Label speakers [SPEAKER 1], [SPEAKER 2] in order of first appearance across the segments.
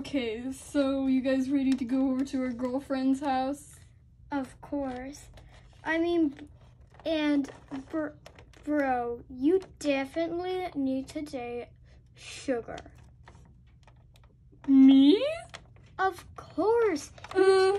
[SPEAKER 1] Okay, so you guys ready to go over to our girlfriend's house?
[SPEAKER 2] Of course. I mean, and br- bro, you definitely need to date Sugar.
[SPEAKER 1] Me?
[SPEAKER 2] Of course.
[SPEAKER 1] Uh,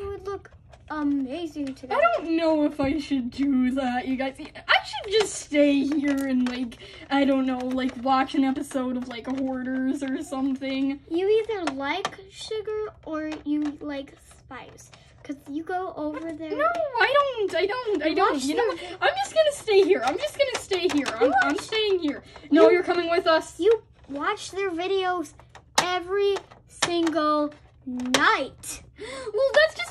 [SPEAKER 2] You would look amazing
[SPEAKER 1] I don't know if I should do that, you guys. I should just stay here and, like, I don't know, like, watch an episode of, like, Hoarders or something.
[SPEAKER 2] You either like Sugar or you like Spice. Because you go over there.
[SPEAKER 1] No, I don't. I don't. I don't. You know, I'm just gonna stay here. I'm just gonna stay here. I'm, I'm staying here. No,
[SPEAKER 2] you-
[SPEAKER 1] you're coming with us.
[SPEAKER 2] You watch their videos every single night.
[SPEAKER 1] Well, that's just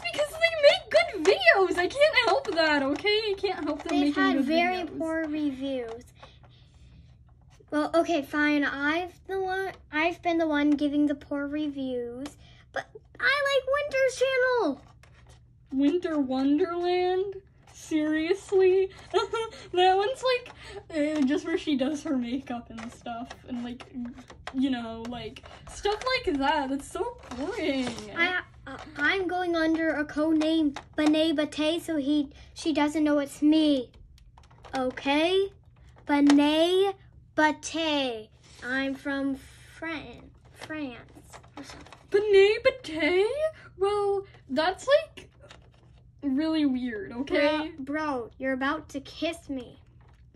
[SPEAKER 1] I can't help that, okay? I can't help them
[SPEAKER 2] They've had very
[SPEAKER 1] videos.
[SPEAKER 2] poor reviews. Well, okay, fine. I've the one. I've been the one giving the poor reviews, but I like Winter's channel.
[SPEAKER 1] Winter Wonderland? Seriously? that one's like uh, just where she does her makeup and stuff, and like, you know, like stuff like that. That's so boring.
[SPEAKER 2] I I'm going under a code name Bane Bate, so he she doesn't know it's me. Okay, Bane Bate. I'm from Fran France.
[SPEAKER 1] Benet Bate? Well, that's like really weird, okay?
[SPEAKER 2] Bro, bro, you're about to kiss me.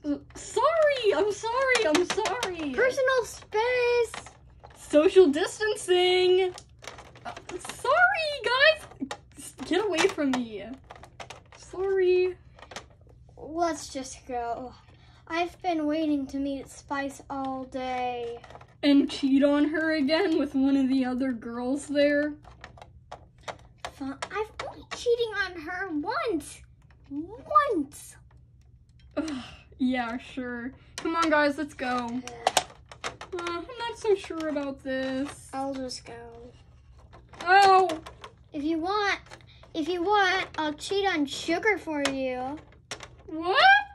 [SPEAKER 1] Uh, sorry, I'm sorry, I'm sorry.
[SPEAKER 2] Personal space.
[SPEAKER 1] Social distancing. Uh, sorry, guys. Get away from me. Sorry.
[SPEAKER 2] Let's just go. I've been waiting to meet Spice all day.
[SPEAKER 1] And cheat on her again with one of the other girls there.
[SPEAKER 2] Fun. I've only cheating on her once. Once.
[SPEAKER 1] Ugh, yeah, sure. Come on, guys, let's go. Uh, I'm not so sure about this.
[SPEAKER 2] I'll just go.
[SPEAKER 1] Oh,
[SPEAKER 2] If you want, if you want, I'll cheat on sugar for you.
[SPEAKER 1] what?